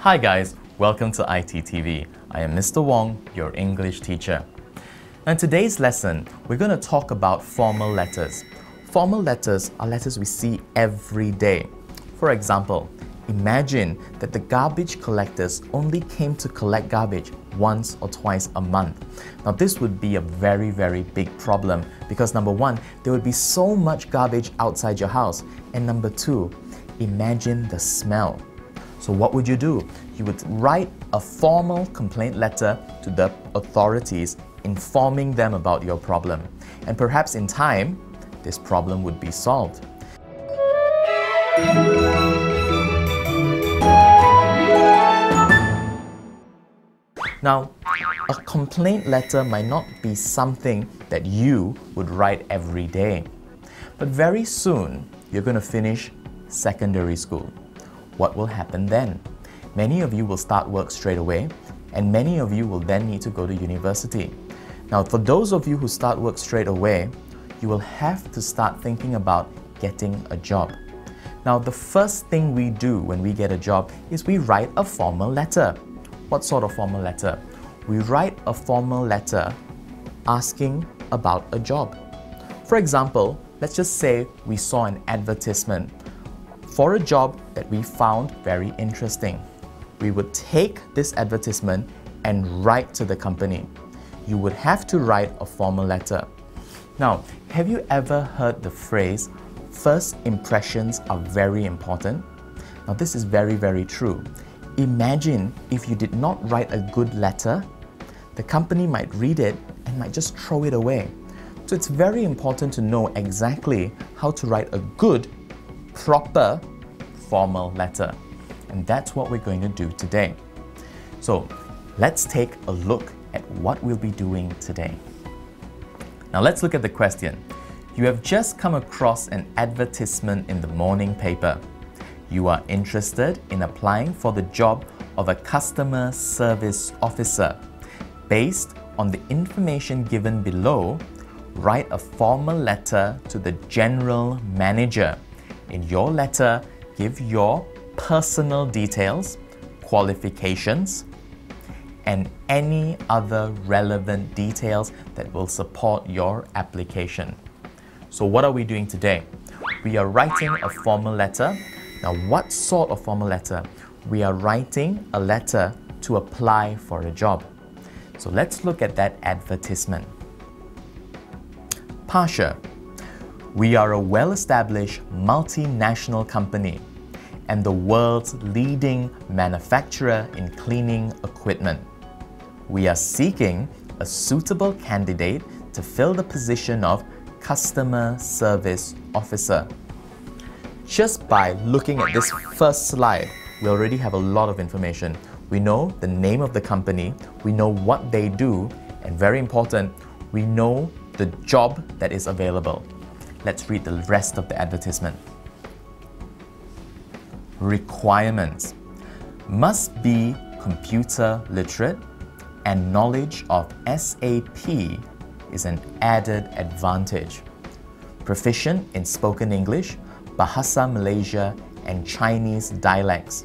Hi guys, welcome to ITTV. I am Mr. Wong, your English teacher. In today's lesson, we're going to talk about formal letters. Formal letters are letters we see every day. For example, imagine that the garbage collectors only came to collect garbage once or twice a month. Now, this would be a very, very big problem because number one, there would be so much garbage outside your house, and number two, imagine the smell. So, what would you do? You would write a formal complaint letter to the authorities informing them about your problem. And perhaps in time, this problem would be solved. Now, a complaint letter might not be something that you would write every day, but very soon you're going to finish secondary school what will happen then? Many of you will start work straight away, and many of you will then need to go to university. Now, for those of you who start work straight away, you will have to start thinking about getting a job. Now, the first thing we do when we get a job is we write a formal letter. What sort of formal letter? We write a formal letter asking about a job. For example, let's just say we saw an advertisement for a job that we found very interesting. We would take this advertisement and write to the company. You would have to write a formal letter. Now, have you ever heard the phrase, first impressions are very important? Now, this is very, very true. Imagine if you did not write a good letter, the company might read it and might just throw it away. So, it's very important to know exactly how to write a good, proper formal letter. And that's what we're going to do today. So let's take a look at what we'll be doing today. Now let's look at the question. You have just come across an advertisement in the morning paper. You are interested in applying for the job of a customer service officer. Based on the information given below, write a formal letter to the general manager. In your letter, give your personal details, qualifications, and any other relevant details that will support your application. So, what are we doing today? We are writing a formal letter. Now, what sort of formal letter? We are writing a letter to apply for a job. So, let's look at that advertisement. Pasha. We are a well established multinational company and the world's leading manufacturer in cleaning equipment. We are seeking a suitable candidate to fill the position of Customer Service Officer. Just by looking at this first slide, we already have a lot of information. We know the name of the company, we know what they do, and very important, we know the job that is available. Let's read the rest of the advertisement requirements must be computer literate and knowledge of SAP is an added advantage. Proficient in spoken English, Bahasa Malaysia, and Chinese dialects.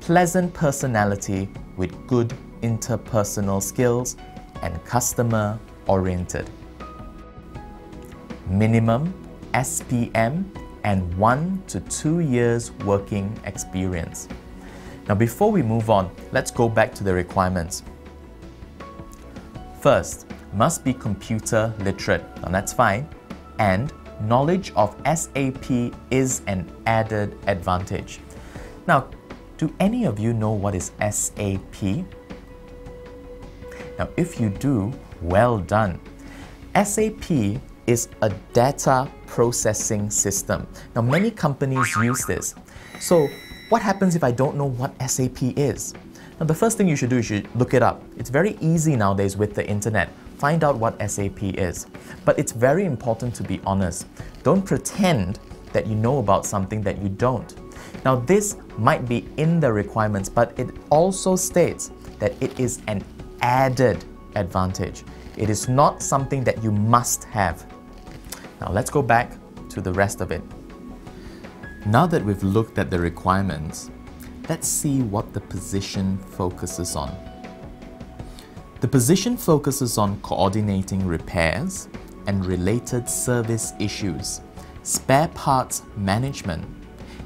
Pleasant personality with good interpersonal skills and customer oriented. Minimum SPM and one to two years working experience. Now, before we move on, let's go back to the requirements. First, must be computer literate. Now, that's fine. And knowledge of SAP is an added advantage. Now, do any of you know what is SAP? Now, if you do, well done. SAP is a data processing system. Now, many companies use this. So, what happens if I don't know what SAP is? Now, the first thing you should do is you look it up. It's very easy nowadays with the internet. Find out what SAP is. But it's very important to be honest. Don't pretend that you know about something that you don't. Now, this might be in the requirements, but it also states that it is an added advantage. It is not something that you must have. Now let's go back to the rest of it. Now that we've looked at the requirements, let's see what the position focuses on. The position focuses on coordinating repairs and related service issues, spare parts management,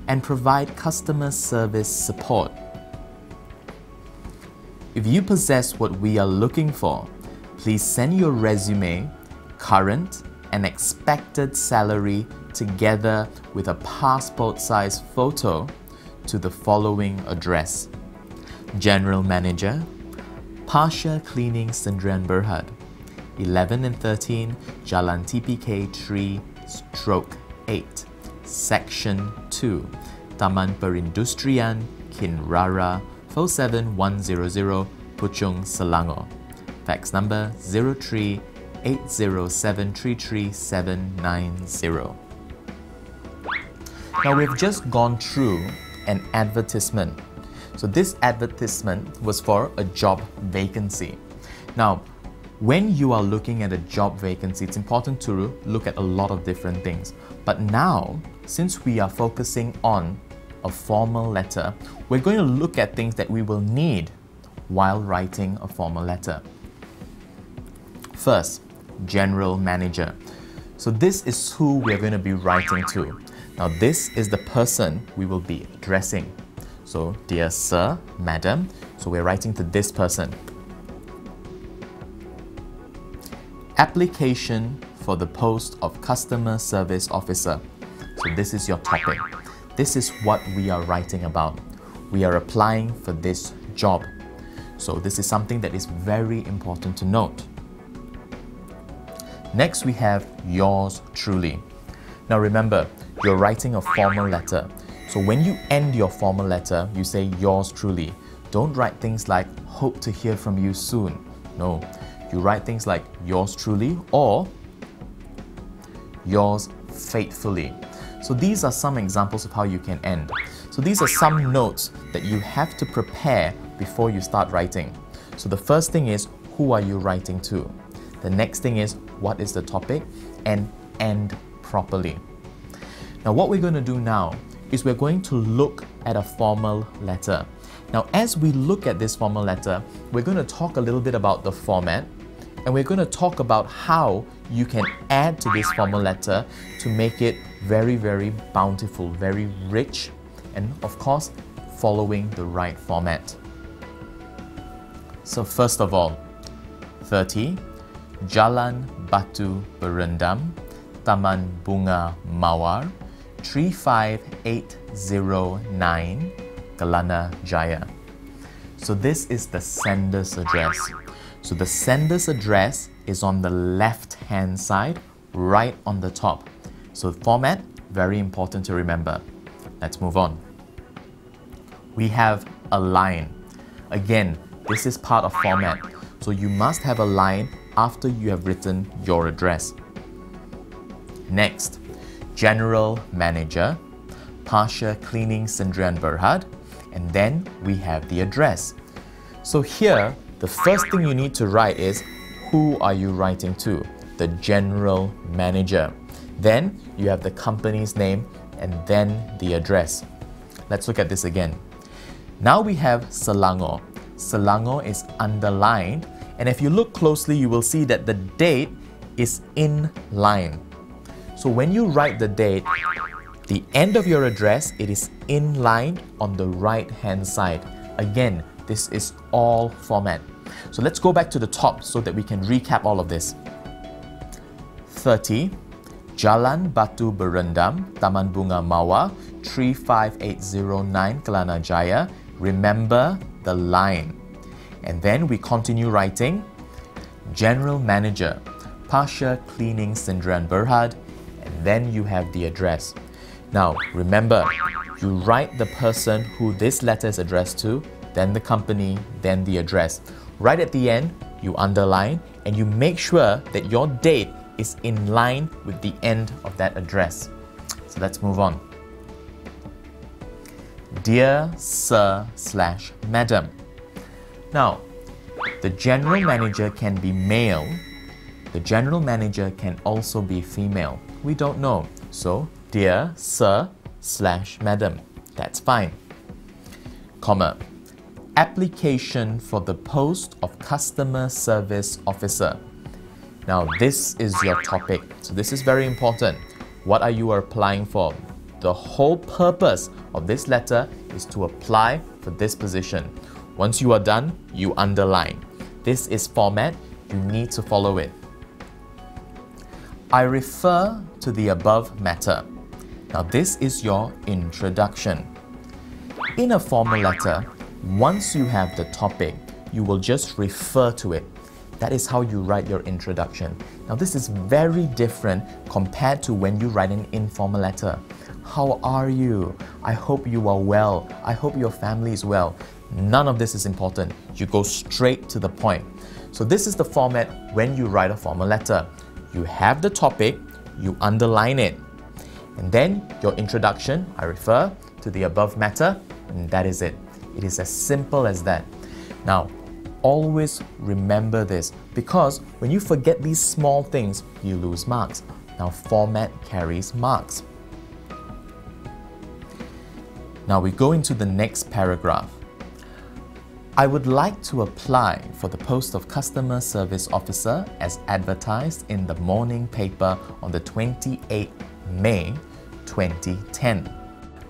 and provide customer service support. If you possess what we are looking for, please send your resume, current and expected salary together with a passport size photo to the following address General Manager, Pasha Cleaning Sendirian Berhad, 11 and 13 Jalan TPK 3 stroke 8, Section 2, Taman Perindustrian, Kinrara, 47100 Puchong, Selangor. Fax number 03 807333790. Now we've just gone through an advertisement. So this advertisement was for a job vacancy. Now, when you are looking at a job vacancy, it's important to look at a lot of different things. But now, since we are focusing on a formal letter, we're going to look at things that we will need while writing a formal letter. First, general manager. So this is who we're going to be writing to. Now this is the person we will be addressing. So dear sir, madam, so we're writing to this person. Application for the post of customer service officer. So this is your topic. This is what we are writing about. We are applying for this job. So this is something that is very important to note. Next, we have yours truly. Now remember, you're writing a formal letter. So when you end your formal letter, you say yours truly. Don't write things like hope to hear from you soon. No, you write things like yours truly or yours faithfully. So these are some examples of how you can end. So these are some notes that you have to prepare before you start writing. So the first thing is who are you writing to? The next thing is what is the topic and end properly. Now what we're going to do now is we're going to look at a formal letter. Now as we look at this formal letter, we're going to talk a little bit about the format and we're going to talk about how you can add to this formal letter to make it very, very bountiful, very rich, and of course, following the right format. So first of all, 30 Jalan Batu Berendam, Taman Bunga Mawar, 35809, Kelana Jaya. So this is the sender's address. So the sender's address is on the left hand side, right on the top. So format, very important to remember. Let's move on. We have a line. Again, this is part of format. So you must have a line after you have written your address. Next, General Manager, Pasha Cleaning Sendirian Berhad, and then we have the address. So here, the first thing you need to write is who are you writing to? The General Manager. Then you have the company's name and then the address. Let's look at this again. Now we have Selangor. Selangor is underlined and if you look closely, you will see that the date is in line. So when you write the date, the end of your address, it is in line on the right hand side. Again, this is all format. So let's go back to the top so that we can recap all of this. 30 Jalan Batu Berendam, Taman Bunga Mawar, 35809 Kelana Jaya. Remember the line. And then we continue writing General Manager, Pasha Cleaning Sendirian Berhad, and then you have the address. Now, remember, you write the person who this letter is addressed to, then the company, then the address. Right at the end, you underline and you make sure that your date is in line with the end of that address. So let's move on. Dear Sir slash Madam, now, the general manager can be male. The general manager can also be female. We don't know. So, dear sir slash madam. That's fine. comma. Application for the post of customer service officer. Now, this is your topic. So, this is very important. What are you applying for? The whole purpose of this letter is to apply for this position. Once you are done, you underline. This is format, you need to follow it. I refer to the above matter. Now, this is your introduction. In a formal letter, once you have the topic, you will just refer to it. That is how you write your introduction. Now, this is very different compared to when you write an informal letter. How are you? I hope you are well. I hope your family is well. None of this is important. You go straight to the point. So, this is the format when you write a formal letter. You have the topic, you underline it. And then your introduction, I refer to the above matter, and that is it. It is as simple as that. Now, always remember this because when you forget these small things, you lose marks. Now, format carries marks. Now we go into the next paragraph. I would like to apply for the post of customer service officer as advertised in the morning paper on the 28th May 2010.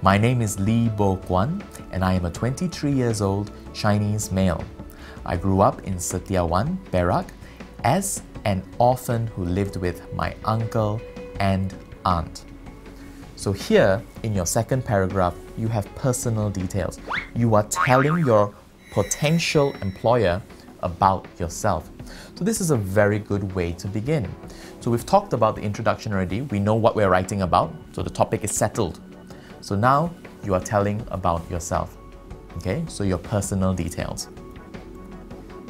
My name is Lee Bo Kwan and I am a 23 years old Chinese male. I grew up in Setiawan, Perak as an orphan who lived with my uncle and aunt. So here in your second paragraph, you have personal details. You are telling your potential employer about yourself. So this is a very good way to begin. So we've talked about the introduction already. We know what we're writing about. So the topic is settled. So now you are telling about yourself. Okay, so your personal details.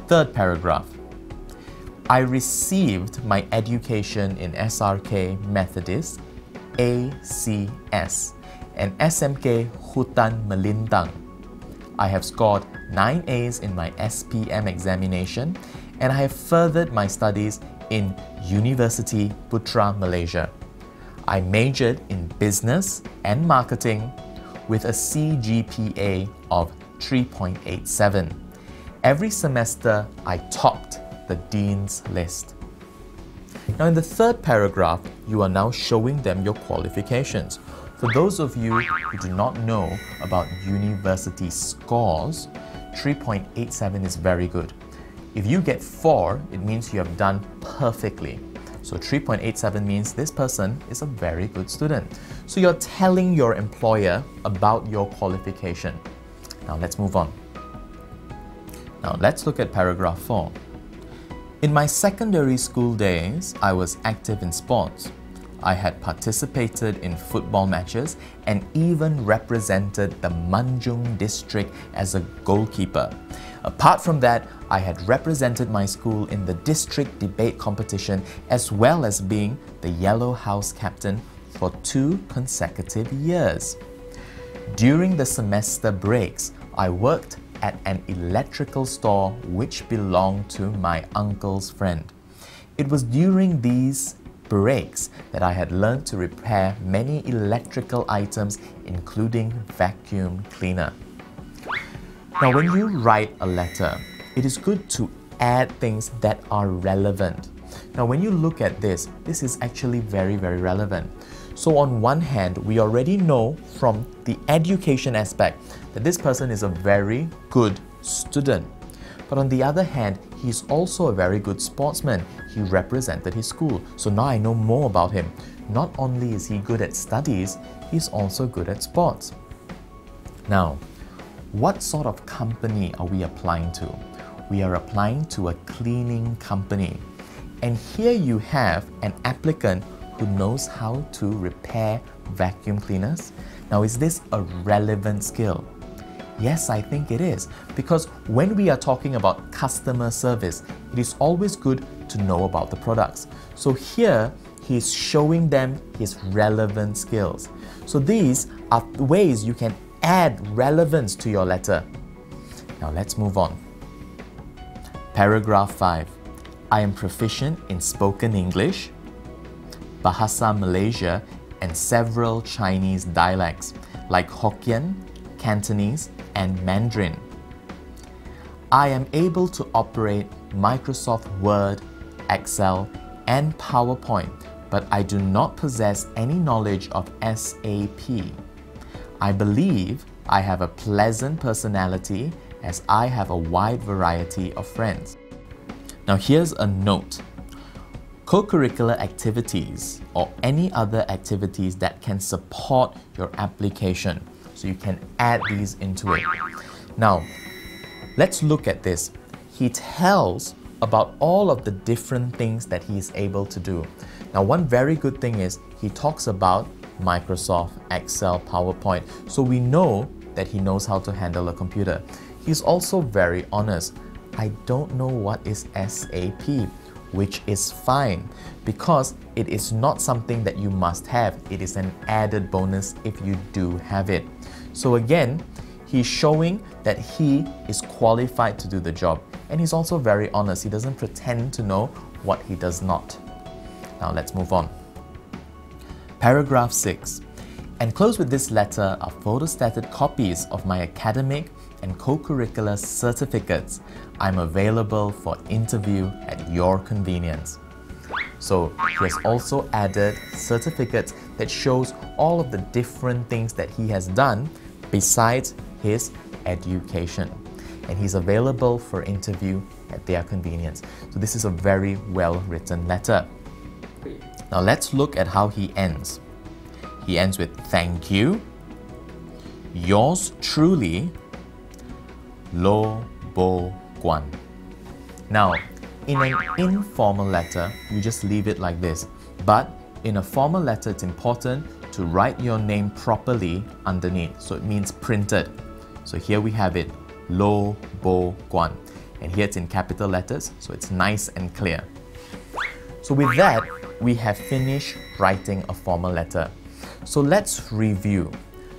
Third paragraph. I received my education in SRK Methodist ACS and SMK Hutan Melintang. I have scored 9 A's in my SPM examination and I have furthered my studies in University Putra Malaysia. I majored in business and marketing with a CGPA of 3.87. Every semester, I topped the Dean's List. Now, in the third paragraph, you are now showing them your qualifications. For those of you who do not know about university scores, 3.87 is very good. If you get 4, it means you have done perfectly. So 3.87 means this person is a very good student. So you're telling your employer about your qualification. Now let's move on. Now let's look at paragraph 4. In my secondary school days, I was active in sports. I had participated in football matches and even represented the Manjung district as a goalkeeper. Apart from that, I had represented my school in the district debate competition as well as being the Yellow House captain for two consecutive years. During the semester breaks, I worked at an electrical store which belonged to my uncle's friend. It was during these breaks that I had learned to repair many electrical items, including vacuum cleaner. Now, when you write a letter, it is good to add things that are relevant. Now, when you look at this, this is actually very, very relevant. So, on one hand, we already know from the education aspect that this person is a very good student. But on the other hand, he's also a very good sportsman. He represented his school. So now I know more about him. Not only is he good at studies, he's also good at sports. Now, what sort of company are we applying to? We are applying to a cleaning company. And here you have an applicant who knows how to repair vacuum cleaners. Now, is this a relevant skill? Yes, I think it is. Because when we are talking about customer service, it is always good to know about the products. So here, he's showing them his relevant skills. So these are ways you can add relevance to your letter. Now let's move on. Paragraph 5. I am proficient in spoken English, Bahasa Malaysia, and several Chinese dialects like Hokkien, Cantonese, and Mandarin. I am able to operate Microsoft Word, Excel, and PowerPoint, but I do not possess any knowledge of SAP. I believe I have a pleasant personality as I have a wide variety of friends. Now, here's a note co curricular activities or any other activities that can support your application. So, you can add these into it. Now, let's look at this. He tells about all of the different things that he is able to do. Now, one very good thing is he talks about Microsoft, Excel, PowerPoint, so we know that he knows how to handle a computer. He's also very honest. I don't know what is SAP, which is fine because it is not something that you must have. It is an added bonus if you do have it. So again, he's showing that he is qualified to do the job. And he's also very honest. He doesn't pretend to know what he does not. Now let's move on. Paragraph 6. Enclosed with this letter are photostated copies of my academic and co-curricular certificates. I'm available for interview at your convenience. So he has also added certificates that shows all of the different things that he has done besides his education. And he's available for interview at their convenience. So this is a very well written letter. Now let's look at how he ends. He ends with thank you, yours truly, Lo Bo Guan. Now, in an informal letter, you just leave it like this. But in a formal letter, it's important to write your name properly underneath. So it means printed. So here we have it, Lo Bo Guan. And here it's in capital letters, so it's nice and clear. So with that, we have finished writing a formal letter. So let's review.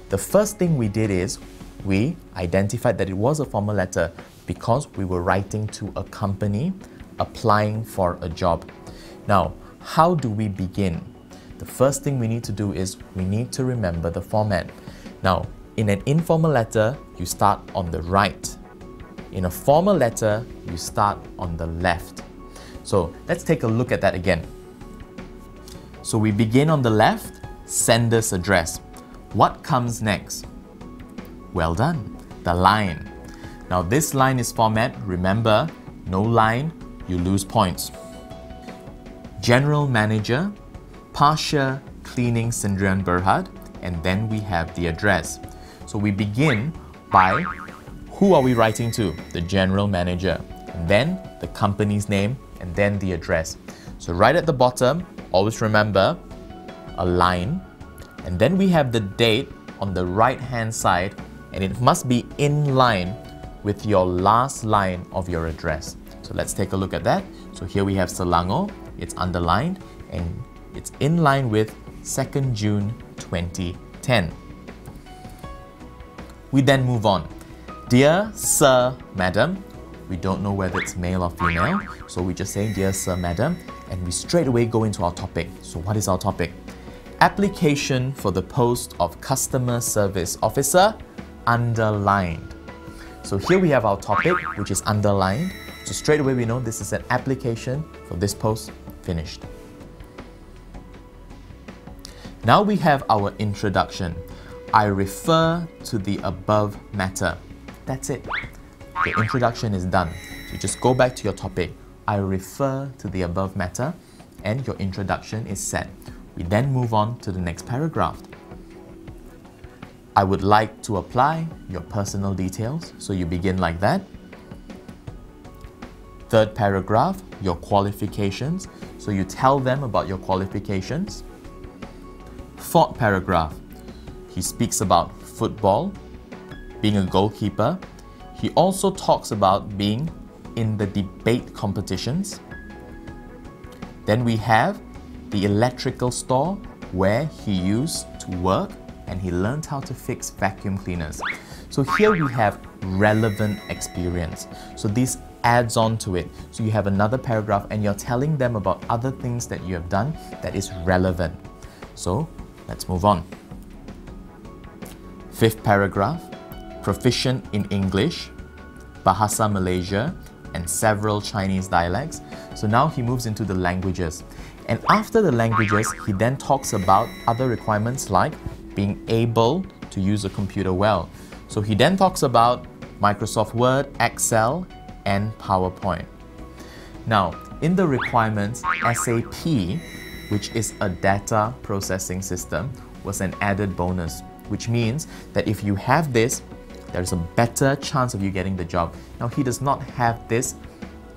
The first thing we did is we identified that it was a formal letter because we were writing to a company applying for a job. Now, how do we begin? The first thing we need to do is we need to remember the format. Now, in an informal letter, you start on the right. In a formal letter, you start on the left. So let's take a look at that again. So we begin on the left, sender's address. What comes next? Well done, the line. Now this line is format, remember, no line, you lose points. General Manager, Pasha Cleaning Sendirian Berhad, and then we have the address. So we begin by who are we writing to? The General Manager. And then the company's name, and then the address. So right at the bottom, always remember a line, and then we have the date on the right hand side, and it must be in line with your last line of your address. So let's take a look at that. So here we have Selangor, it's underlined, and it's in line with 2nd June 2010. We then move on. Dear Sir, Madam, we don't know whether it's male or female, so we just say, Dear Sir, Madam, and we straight away go into our topic. So, what is our topic? Application for the post of Customer Service Officer underlined. So, here we have our topic, which is underlined. So, straight away we know this is an application for this post finished. Now we have our introduction. I refer to the above matter. That's it. The introduction is done. So just go back to your topic. I refer to the above matter and your introduction is set. We then move on to the next paragraph. I would like to apply your personal details. So you begin like that. Third paragraph, your qualifications. So you tell them about your qualifications. Fourth paragraph, he speaks about football, being a goalkeeper, he also talks about being in the debate competitions. Then we have the electrical store where he used to work and he learned how to fix vacuum cleaners. So here we have relevant experience. So this adds on to it. So you have another paragraph and you're telling them about other things that you have done that is relevant. So let's move on. Fifth paragraph, proficient in English, Bahasa Malaysia, and several Chinese dialects. So now he moves into the languages. And after the languages, he then talks about other requirements like being able to use a computer well. So he then talks about Microsoft Word, Excel, and PowerPoint. Now, in the requirements, SAP, which is a data processing system, was an added bonus, which means that if you have this, there's a better chance of you getting the job. Now, he does not have this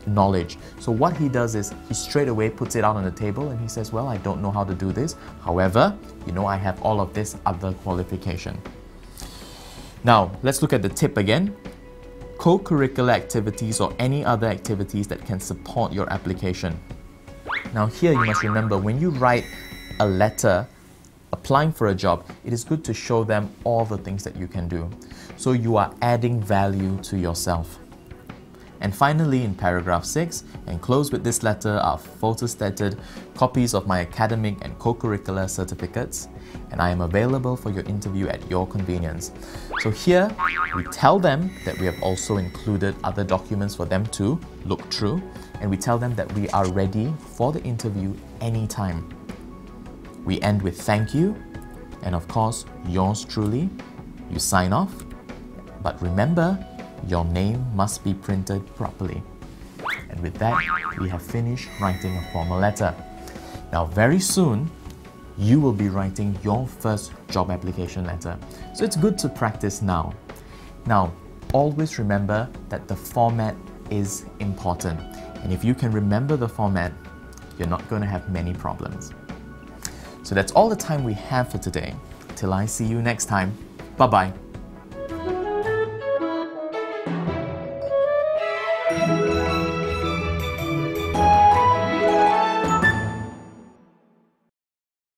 knowledge. So what he does is he straight away puts it out on the table and he says, well, I don't know how to do this. However, you know, I have all of this other qualification. Now, let's look at the tip again. Co-curricular activities or any other activities that can support your application. Now here you must remember when you write a letter applying for a job, it is good to show them all the things that you can do. So you are adding value to yourself. And finally, in paragraph 6, enclosed with this letter are photostated copies of my academic and co-curricular certificates, and I am available for your interview at your convenience. So here, we tell them that we have also included other documents for them to look through, and we tell them that we are ready for the interview anytime. We end with thank you, and of course, yours truly. You sign off, but remember, your name must be printed properly. And with that, we have finished writing a formal letter. Now, very soon, you will be writing your first job application letter. So it's good to practice now. Now, always remember that the format is important. And if you can remember the format, you're not going to have many problems. So that's all the time we have for today. Till I see you next time, bye bye.